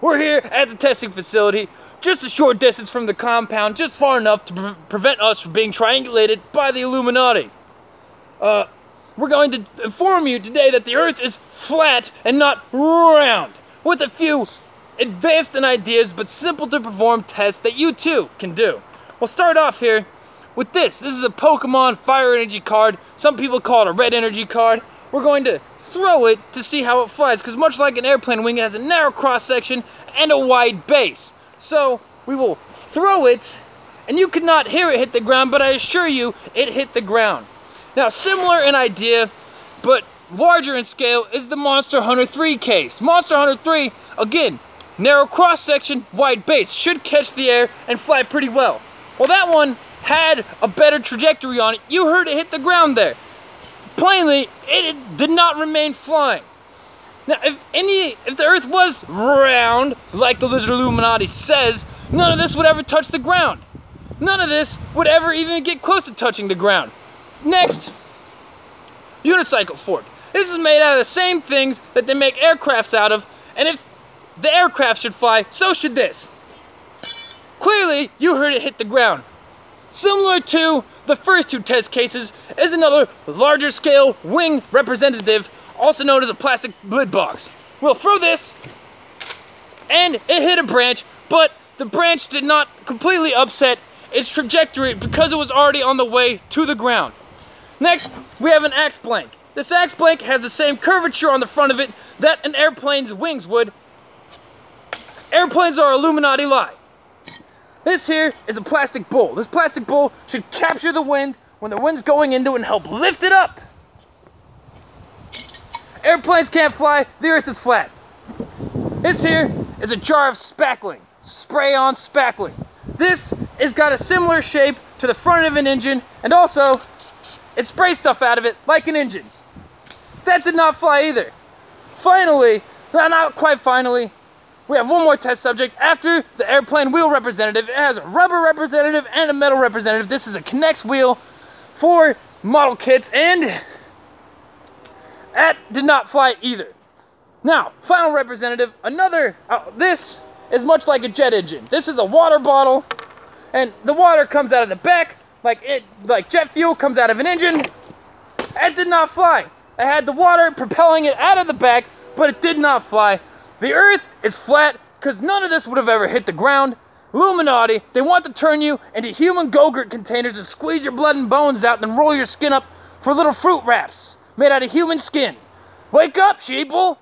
We're here at the testing facility, just a short distance from the compound, just far enough to pre- prevent us from being triangulated by the Illuminati. Uh, we're going to inform you today that the Earth is flat and not round, with a few advanced ideas but simple to perform tests that you too can do. We'll start off here with this. This is a Pokemon Fire Energy card. Some people call it a Red Energy card. We're going to throw it to see how it flies, because much like an airplane wing, it has a narrow cross section and a wide base. So we will throw it, and you could not hear it hit the ground, but I assure you, it hit the ground. Now, similar in idea, but larger in scale, is the Monster Hunter 3 case. Monster Hunter 3, again, narrow cross section, wide base, should catch the air and fly pretty well. Well, that one had a better trajectory on it. You heard it hit the ground there. Plainly, it did not remain flying. Now, if any, if the Earth was round, like the Lizard Illuminati says, none of this would ever touch the ground. None of this would ever even get close to touching the ground. Next, unicycle fork. This is made out of the same things that they make aircrafts out of, and if the aircraft should fly, so should this. Clearly, you heard it hit the ground. Similar to the first two test cases is another larger scale wing representative, also known as a plastic lid box. We'll throw this, and it hit a branch, but the branch did not completely upset its trajectory because it was already on the way to the ground. Next, we have an axe blank. This axe blank has the same curvature on the front of it that an airplane's wings would. Airplanes are Illuminati lie. This here is a plastic bowl. This plastic bowl should capture the wind when the wind's going into it and help lift it up. Airplanes can't fly, the earth is flat. This here is a jar of spackling, spray on spackling. This has got a similar shape to the front of an engine and also it sprays stuff out of it like an engine. That did not fly either. Finally, not quite finally, we have one more test subject after the airplane wheel representative. It has a rubber representative and a metal representative. This is a K'NEX wheel for model kits, and that did not fly either. Now, final representative, another, uh, this is much like a jet engine. This is a water bottle, and the water comes out of the back, like it, like jet fuel comes out of an engine. It did not fly. It had the water propelling it out of the back, but it did not fly. The earth is flat because none of this would have ever hit the ground. Illuminati, they want to turn you into human Go-Gurt containers and squeeze your blood and bones out and roll your skin up for little fruit wraps made out of human skin. Wake up, sheeple!